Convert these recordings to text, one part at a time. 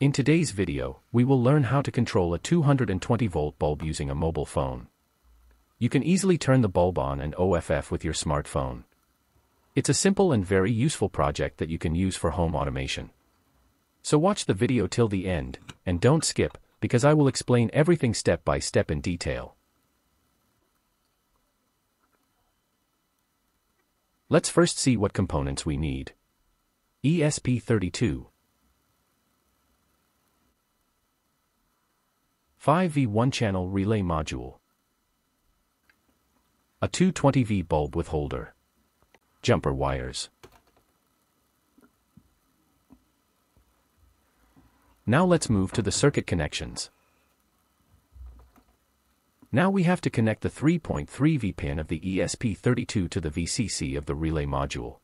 In today's video, we will learn how to control a 220 volt bulb using a mobile phone. You can easily turn the bulb on and OFF with your smartphone. It's a simple and very useful project that you can use for home automation. So watch the video till the end, and don't skip, because I will explain everything step by step in detail. Let's first see what components we need. ESP32 5V 1-channel relay module. A 220V bulb with holder. Jumper wires. Now let's move to the circuit connections. Now we have to connect the 3.3V pin of the ESP32 to the VCC of the relay module.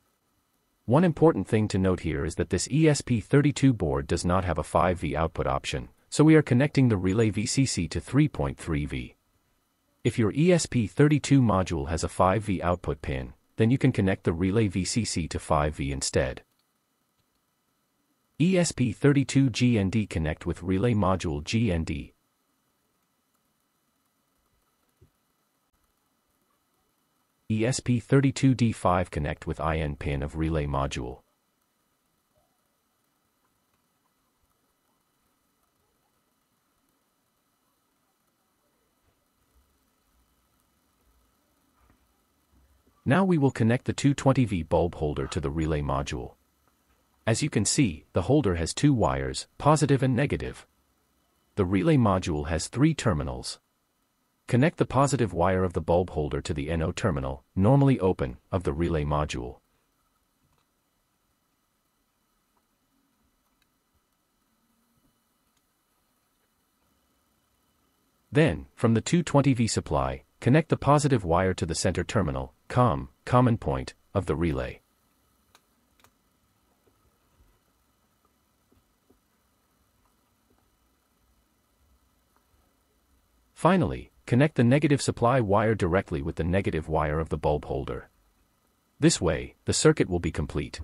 One important thing to note here is that this ESP32 board does not have a 5V output option, so we are connecting the relay VCC to 3.3V. If your ESP32 module has a 5V output pin, then you can connect the relay VCC to 5V instead. ESP32 GND connect with relay module GND. ESP32D5 connect with IN pin of relay module. Now we will connect the 220V bulb holder to the relay module. As you can see, the holder has two wires, positive and negative. The relay module has three terminals. Connect the positive wire of the bulb holder to the NO terminal, normally open, of the relay module. Then, from the 220V supply, connect the positive wire to the center terminal, COM, common point, of the relay. Finally, connect the negative supply wire directly with the negative wire of the bulb holder. This way, the circuit will be complete.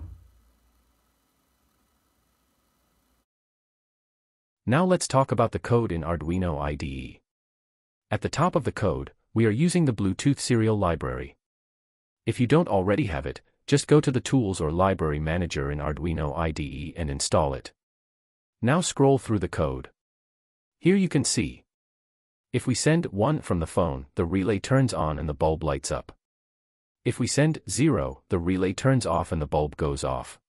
Now let's talk about the code in Arduino IDE. At the top of the code, we are using the Bluetooth serial library. If you don't already have it, just go to the Tools or Library Manager in Arduino IDE and install it. Now scroll through the code. Here you can see. If we send 1 from the phone, the relay turns on and the bulb lights up. If we send 0, the relay turns off and the bulb goes off.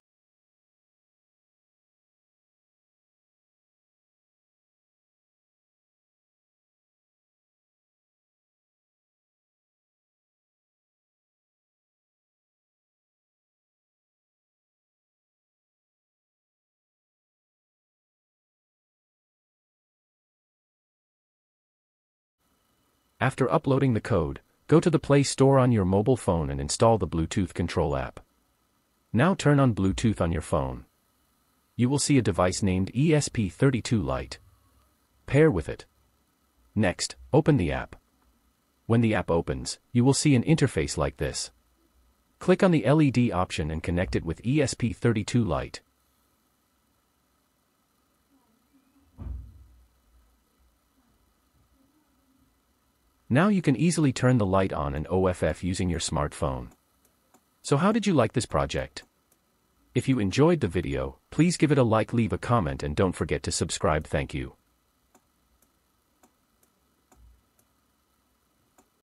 After uploading the code, go to the Play Store on your mobile phone and install the Bluetooth Control app. Now turn on Bluetooth on your phone. You will see a device named ESP32 Lite. Pair with it. Next, open the app. When the app opens, you will see an interface like this. Click on the LED option and connect it with ESP32 Lite. Now you can easily turn the light on and OFF using your smartphone. So how did you like this project? If you enjoyed the video, please give it a like leave a comment and don't forget to subscribe thank you.